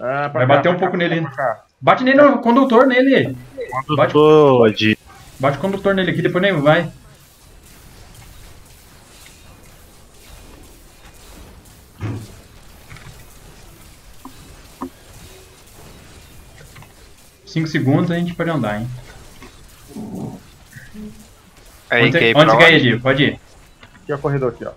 Ah, Vai cá, bater um pouco cá, nele. cá. Bate nele no condutor nele. Bate, Condutor de. bate o condutor nele aqui, depois nem vai. Cinco segundos a gente pode andar, hein? Aí, onde onde você quer ir? Pode ir. Aqui é o corredor aqui, ó.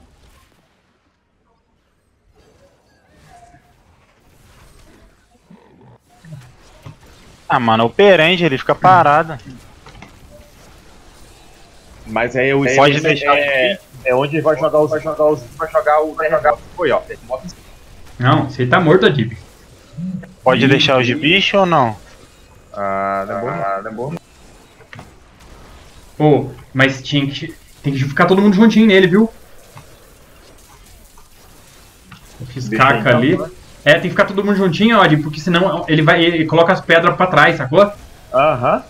Ah, mano, o Perenge, ele fica parado. Mas aí o Pode esse deixar é, é onde vai jogar os. Vai jogar os. Vai jogar o. Vai jogar. Foi, ó. Não, você tá morto, Adib. Pode deixar os de bicho ou não? Ah, não é bom. Ah, não é bom. Pô, mas tinha que. Tem que ficar todo mundo juntinho nele, viu? Eu fiz Deixa caca então, ali. né? É, tem que ficar todo mundo juntinho, Adib, porque senão ele vai. Ele coloca as pedras pra trás, sacou? Aham.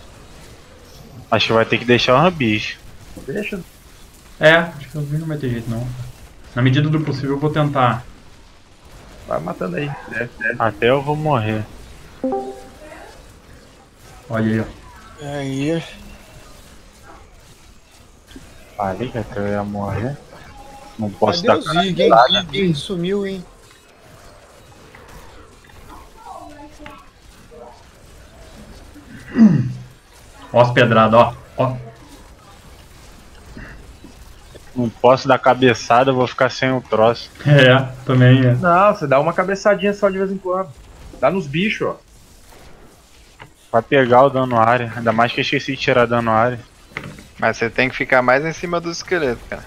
Acho que vai ter que deixar os bichos. Deixa. É, acho que não vai ter jeito não. Na medida do possível eu vou tentar. Vai matando aí. É, é. Até eu vou morrer. Olha aí, ó. Aí, Falei que até eu ia morrer. Não posso cadê dar o Zig, hein? Zig sumiu, hein? Ó as pedradas, ó. ó. Não posso dar cabeçada, eu vou ficar sem o troço. É, também é. Não, você dá uma cabeçadinha só de vez em quando. Dá nos bichos, ó. Vai pegar o dano área. Ainda mais que eu esqueci de tirar dano área. Mas você tem que ficar mais em cima do esqueleto, cara.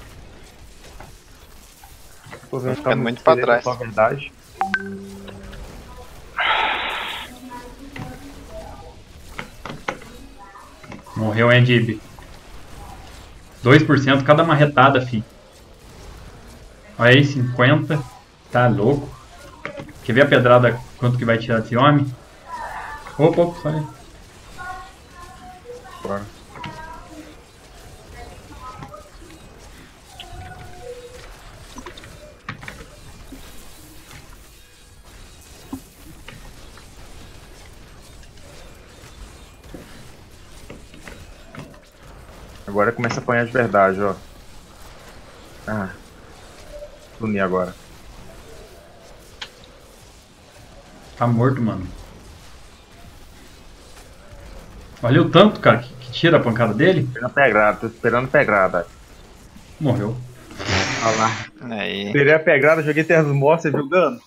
Tô vendo que ficando muito pra trás. verdade. Morreu, hein, Adib. 2% cada marretada, fi. Olha aí, 50. Tá louco. Quer ver a pedrada quanto que vai tirar desse homem? Opa, opa, só aí. Bora. Agora começa a apanhar de verdade, ó. Ah. Unir agora. Tá morto, mano. Olha o tanto, cara, que, que tira a pancada dele. Esperando pegrada, tô esperando pegrada. Morreu. Olha lá. Aí. Esperei a pegrada, joguei Terra dos Mortos, você viu o dano?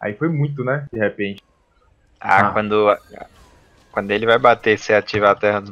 Aí foi muito, né? De repente. Ah, Ah. quando. Quando ele vai bater, você ativar a Terra dos